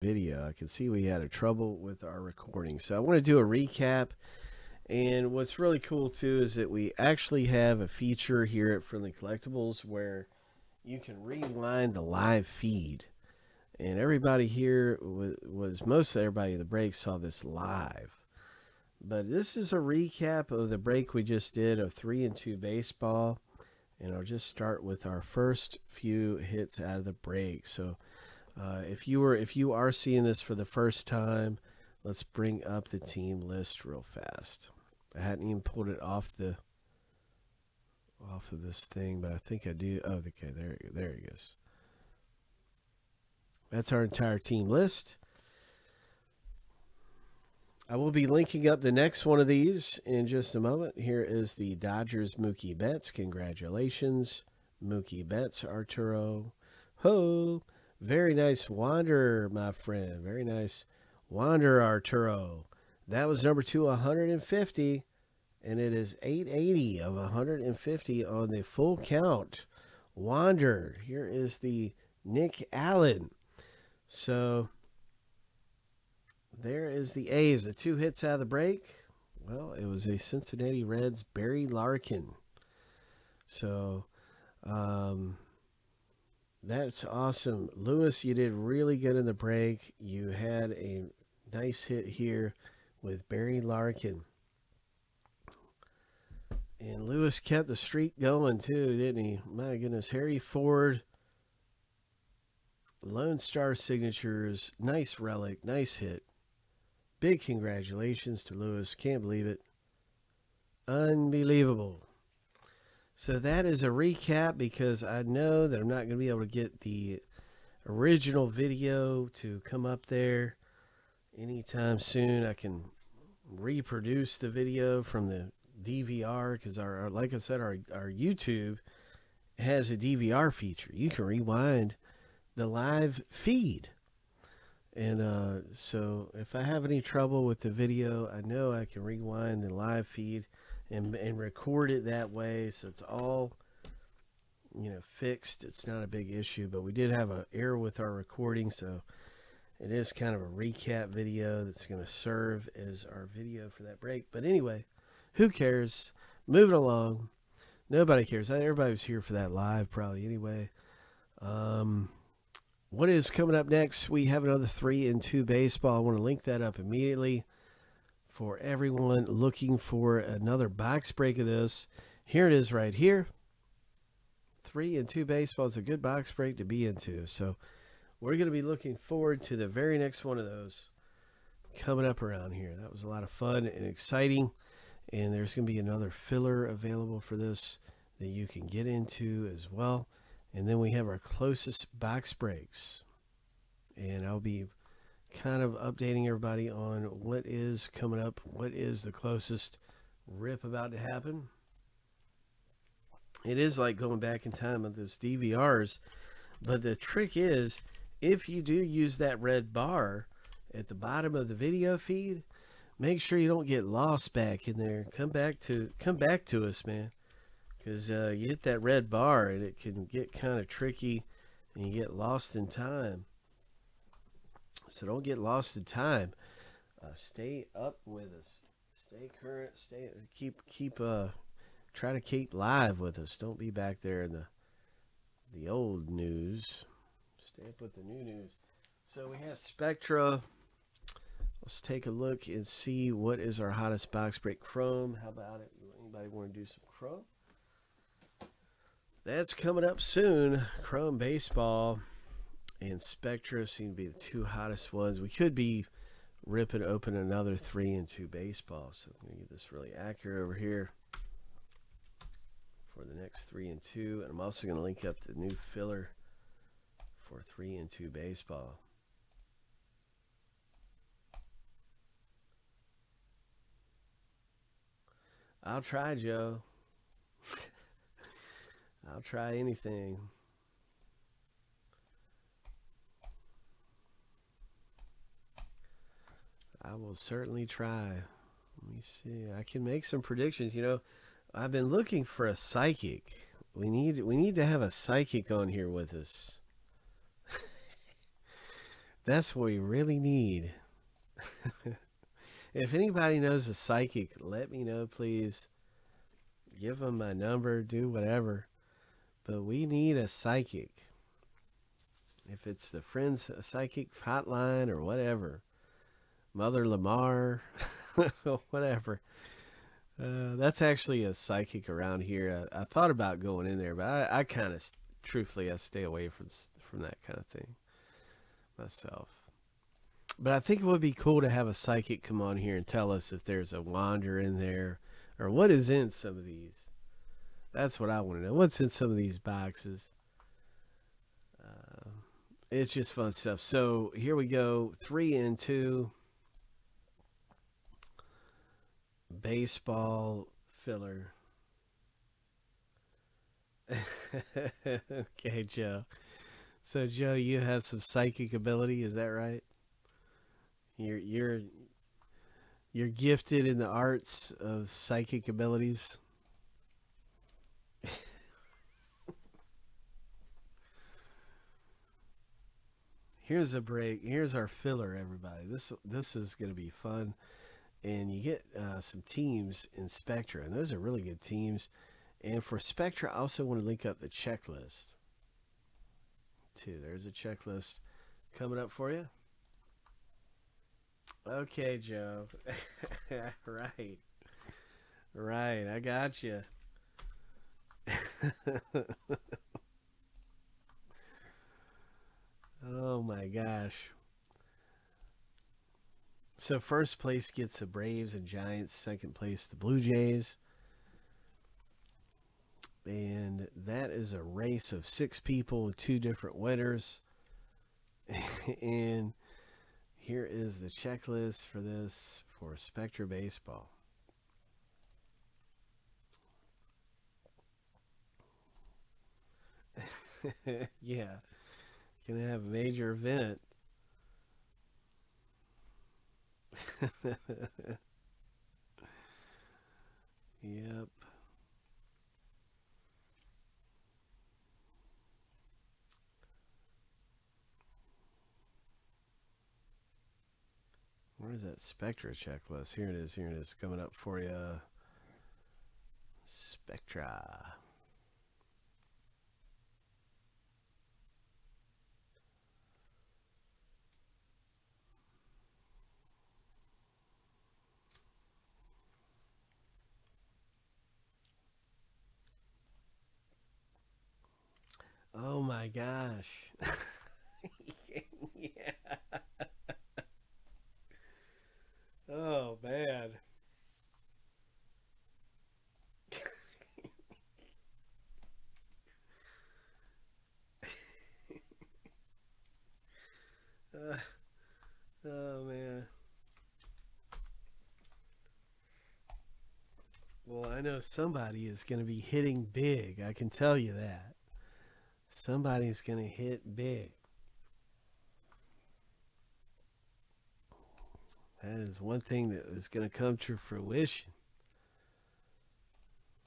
video. I can see we had a trouble with our recording. So I want to do a recap. And what's really cool too is that we actually have a feature here at Friendly Collectibles where you can rewind the live feed. And everybody here was, was most everybody in the break saw this live. But this is a recap of the break we just did of 3 and 2 baseball. And I'll just start with our first few hits out of the break. So uh, if you were if you are seeing this for the first time, let's bring up the team list real fast. I hadn't even pulled it off the off of this thing, but I think I do. Oh, okay, there there he goes. That's our entire team list. I will be linking up the next one of these in just a moment. Here is the Dodgers Mookie Betts. Congratulations, Mookie Betts, Arturo. Ho! Very nice Wander, my friend. Very nice Wander, Arturo. That was number two, 150. And it is 880 of 150 on the full count. Wander. Here is the Nick Allen. So there is the A's, the two hits out of the break. Well, it was a Cincinnati Reds Barry Larkin. So, um, that's awesome. Lewis, you did really good in the break. You had a nice hit here with Barry Larkin. And Lewis kept the streak going too, didn't he? My goodness. Harry Ford, Lone Star Signatures, nice relic, nice hit. Big congratulations to Lewis. Can't believe it. Unbelievable. So that is a recap because I know that I'm not going to be able to get the original video to come up there anytime soon. I can reproduce the video from the DVR because our, our, like I said, our, our YouTube has a DVR feature. You can rewind the live feed. And uh, so if I have any trouble with the video, I know I can rewind the live feed and, and record it that way. So it's all, you know, fixed. It's not a big issue, but we did have an error with our recording. So it is kind of a recap video that's going to serve as our video for that break. But anyway, who cares? Moving along. Nobody cares. Everybody was here for that live probably anyway. Um, what is coming up next? We have another three and two baseball. I want to link that up immediately for everyone looking for another box break of this. Here it is right here. Three and two baseball is a good box break to be into. So we're going to be looking forward to the very next one of those coming up around here. That was a lot of fun and exciting. And there's going to be another filler available for this that you can get into as well. And then we have our closest box breaks. And I'll be kind of updating everybody on what is coming up, what is the closest rip about to happen. It is like going back in time with this DVRs, but the trick is if you do use that red bar at the bottom of the video feed, make sure you don't get lost back in there. Come back to come back to us, man, because uh, you hit that red bar and it can get kind of tricky, and you get lost in time. So don't get lost in time. Uh, stay up with us. Stay current. Stay keep keep uh try to keep live with us. Don't be back there in the the old news. Stay up with the new news. So we have Spectra. Let's take a look and see what is our hottest box break. Chrome. How about it? Anybody want to do some Chrome? That's coming up soon. Chrome baseball and Spectra seem to be the two hottest ones. We could be ripping open another three and two baseball. So I'm to get this really accurate over here for the next three and two. And I'm also going to link up the new filler for three and two baseball. I'll try, Joe. I'll try anything. I will certainly try. Let me see. I can make some predictions. You know, I've been looking for a psychic. We need we need to have a psychic on here with us. That's what we really need. if anybody knows a psychic, let me know, please. Give them my number, do whatever. But we need a psychic. If it's the Friends Psychic Hotline or whatever, Mother Lamar, whatever. Uh, that's actually a psychic around here. I, I, thought about going in there, but I, I kind of, truthfully, I stay away from from that kind of thing myself. But I think it would be cool to have a psychic come on here and tell us if there's a wander in there or what is in some of these. That's what I want to know. What's in some of these boxes? Uh, it's just fun stuff. So here we go. Three and two. Baseball filler. okay, Joe. So Joe, you have some psychic ability, is that right? You're you're you're gifted in the arts of psychic abilities. Here's a break. Here's our filler, everybody. This this is going to be fun, and you get uh, some teams in Spectra, and those are really good teams. And for Spectra, I also want to link up the checklist too. There's a checklist coming up for you. Okay, Joe. right. Right, I got you. oh my gosh. So first place gets the Braves and Giants, second place the Blue Jays. And that is a race of six people, with two different winners. and here is the checklist for this for Spectra Baseball. yeah, gonna have a major event. yep. Where's that Spectra checklist? Here it is. Here it is. Coming up for you. Spectra. Oh my gosh. yeah. Oh man. uh, oh man. Well, I know somebody is going to be hitting big. I can tell you that. Somebody's going to hit big. That is one thing that is going to come to fruition.